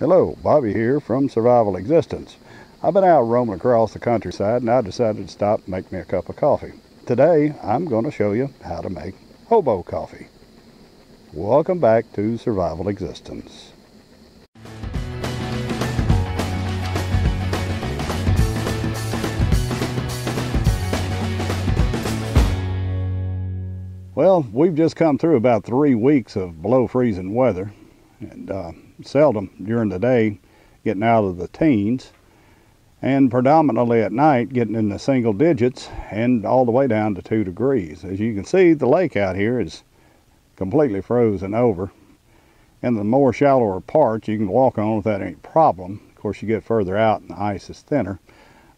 Hello, Bobby here from Survival Existence. I've been out roaming across the countryside and I decided to stop and make me a cup of coffee. Today, I'm going to show you how to make hobo coffee. Welcome back to Survival Existence. Well, we've just come through about three weeks of below freezing weather and uh, seldom during the day getting out of the teens and predominantly at night getting in the single digits and all the way down to two degrees. As you can see, the lake out here is completely frozen over. In the more shallower parts, you can walk on without any problem. Of course, you get further out and the ice is thinner.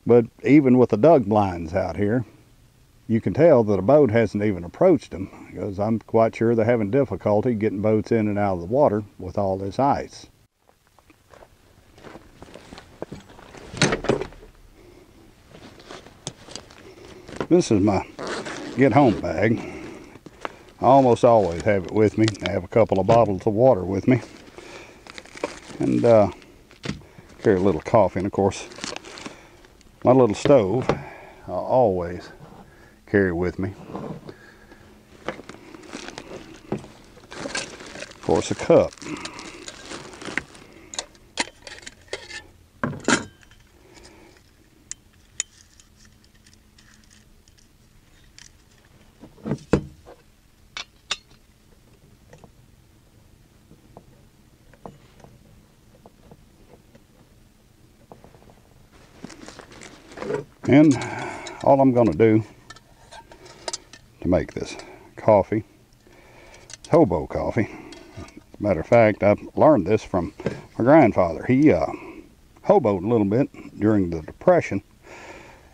But even with the dug blinds out here, you can tell that a boat hasn't even approached them because I'm quite sure they're having difficulty getting boats in and out of the water with all this ice. This is my get home bag. I almost always have it with me. I have a couple of bottles of water with me. And uh, carry a little coffee and of course my little stove I always carry with me. Of course, a cup. And all I'm going to do to make this coffee. It's hobo coffee. Matter of fact, I learned this from my grandfather. He uh, hoboed a little bit during the Depression.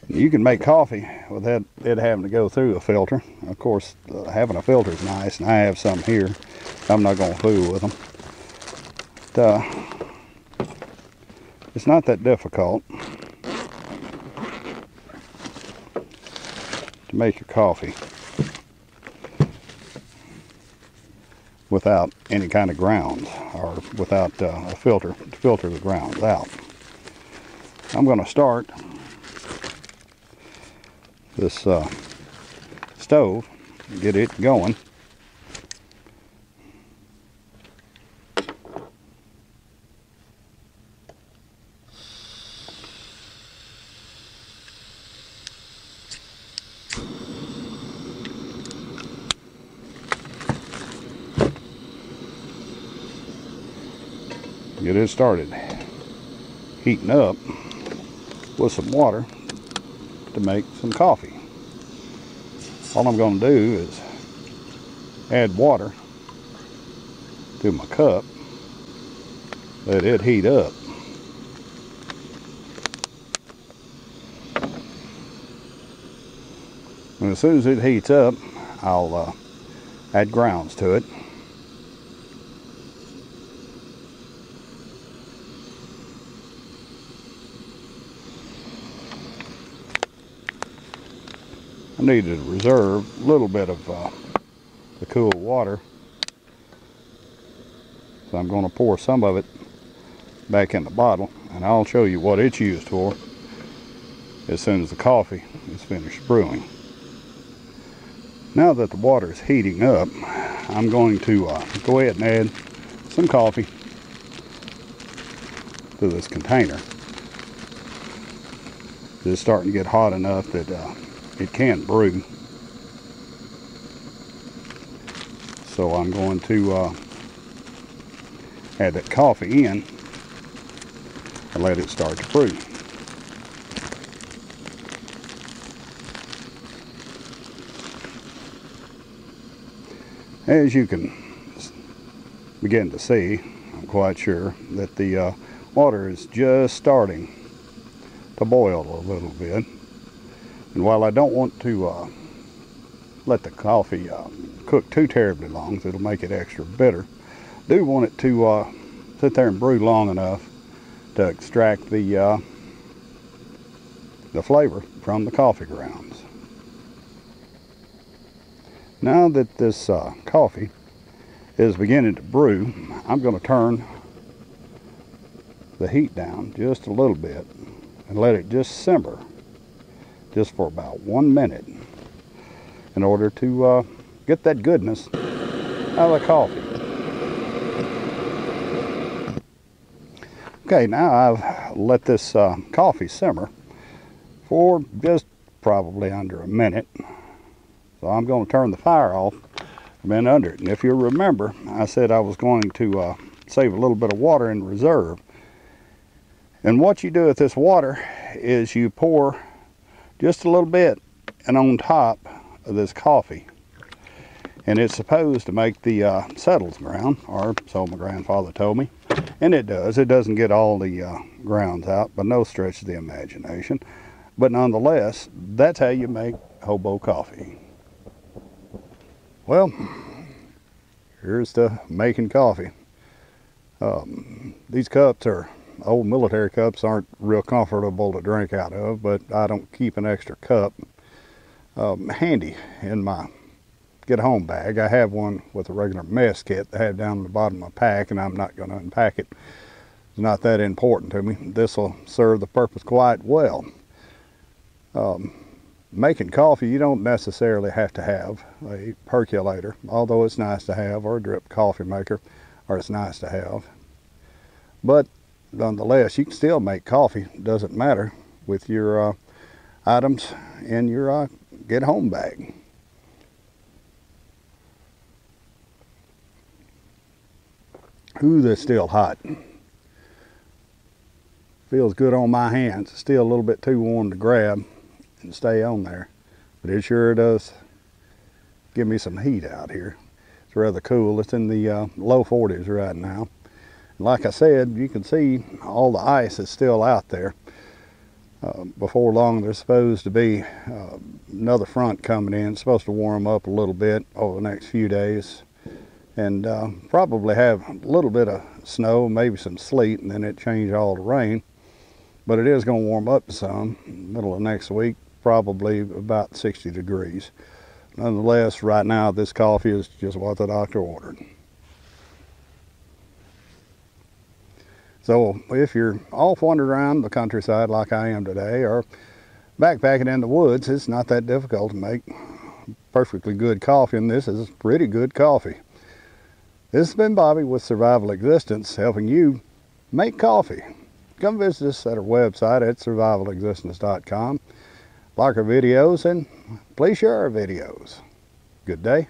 You can make coffee without it having to go through a filter. Of course, uh, having a filter is nice, and I have some here. I'm not going to fool with them. But, uh, it's not that difficult to make your coffee. Without any kind of grounds or without uh, a filter to filter the grounds out. I'm going to start this uh, stove, get it going. Get it started heating up with some water to make some coffee. All I'm going to do is add water to my cup, let it heat up. And as soon as it heats up, I'll uh, add grounds to it. I need to reserve a little bit of uh, the cool water. So I'm going to pour some of it back in the bottle and I'll show you what it's used for as soon as the coffee is finished brewing. Now that the water is heating up, I'm going to uh, go ahead and add some coffee to this container. It's starting to get hot enough that uh, it can't brew. So I'm going to uh, add that coffee in and let it start to brew. As you can begin to see, I'm quite sure that the uh, water is just starting to boil a little bit. And while I don't want to uh, let the coffee uh, cook too terribly long, so it'll make it extra bitter, do want it to uh, sit there and brew long enough to extract the uh, the flavor from the coffee grounds. Now that this uh, coffee is beginning to brew, I'm going to turn the heat down just a little bit and let it just simmer just for about one minute in order to uh, get that goodness out of the coffee. Okay, now I've let this uh, coffee simmer for just probably under a minute. So I'm going to turn the fire off and then under it. And if you remember, I said I was going to uh, save a little bit of water in reserve. And what you do with this water is you pour just a little bit and on top of this coffee. And it's supposed to make the uh, settles ground, or so my grandfather told me. And it does. It doesn't get all the uh, grounds out, but no stretch of the imagination. But nonetheless, that's how you make hobo coffee. Well, here's to making coffee. Um, these cups are old military cups aren't real comfortable to drink out of, but I don't keep an extra cup um, handy in my get home bag. I have one with a regular mess kit that I have down in the bottom of my pack, and I'm not going to unpack it. It's not that important to me. This will serve the purpose quite well. Um, making coffee, you don't necessarily have to have a percolator, although it's nice to have, or a drip coffee maker, or it's nice to have. But nonetheless, you can still make coffee. Doesn't matter with your uh, items in your uh, get home bag. Ooh, that's still hot. Feels good on my hands. Still a little bit too warm to grab and stay on there. But it sure does give me some heat out here. It's rather cool. It's in the uh, low 40s right now. Like I said, you can see all the ice is still out there. Uh, before long, there's supposed to be uh, another front coming in. It's supposed to warm up a little bit over the next few days and uh, probably have a little bit of snow, maybe some sleet, and then it change all to rain. But it is going to warm up some middle of next week, probably about 60 degrees. Nonetheless, right now this coffee is just what the doctor ordered. So if you're off wandering around the countryside like I am today, or backpacking in the woods, it's not that difficult to make perfectly good coffee, and this is pretty good coffee. This has been Bobby with Survival Existence, helping you make coffee. Come visit us at our website at survivalexistence.com. Like our videos and please share our videos. Good day.